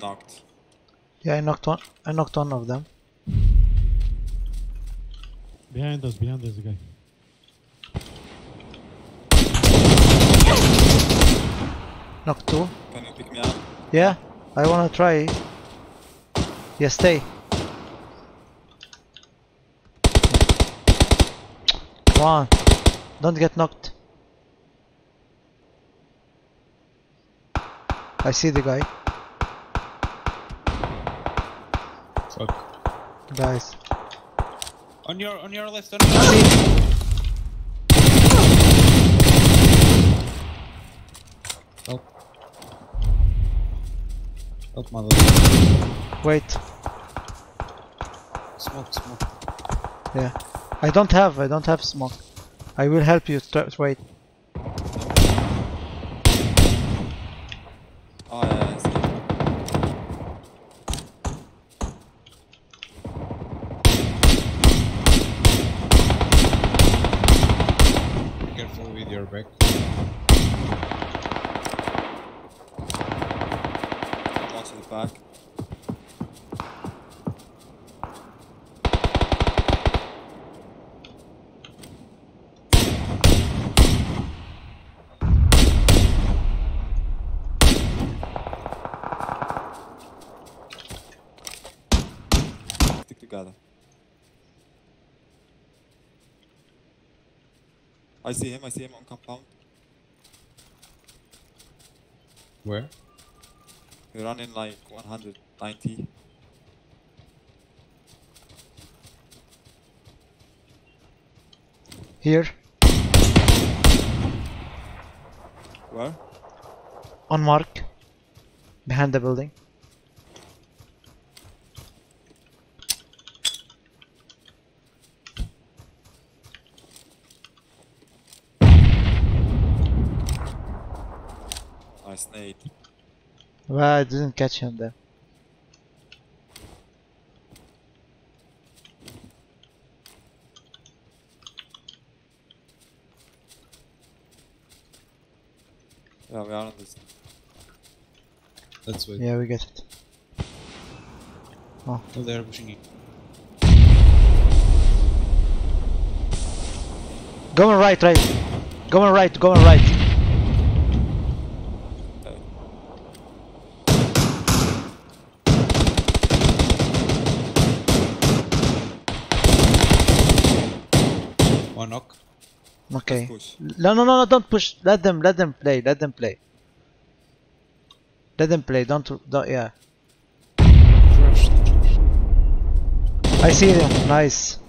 knocked. Yeah, I knocked one. I knocked one of them. Behind us, behind us, the guy. Knocked two. Can you pick me up? Yeah, I wanna try. Yeah, stay. Come on. Don't get knocked. I see the guy. Fuck. Guys. On your on your left, on your oh. left. See. Help. Help mother. Wait. Smoke, smoke. Yeah. I don't have. I don't have smoke. I will help you. Tr- with your back. The back. Together. I see him, I see him on compound. Where? We're running like 190. Here. Where? On mark. Behind the building. Nice nade. Well, I didn't catch him there. Yeah, we are on this. Let's wait. Yeah, we get it. Oh, oh they're pushing in. Go on right, right. Go on right, go on right. One knock. Okay. No, no, no, no, don't push. Let them, let them play. Let them play. Let them play. Don't, don't. Yeah. I see them. Nice.